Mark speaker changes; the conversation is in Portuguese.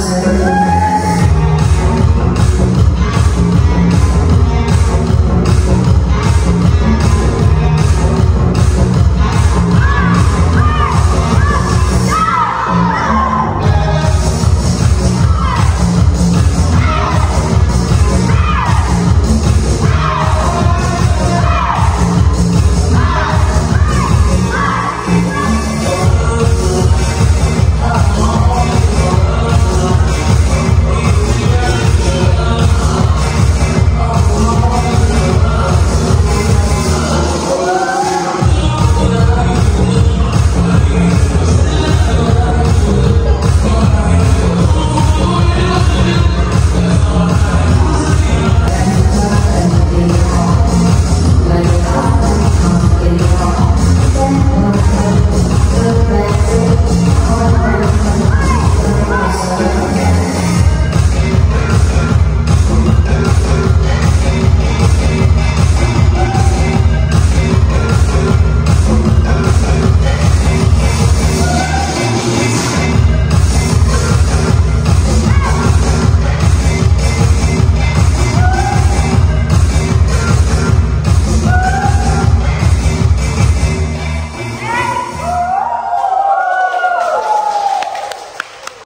Speaker 1: Senhor.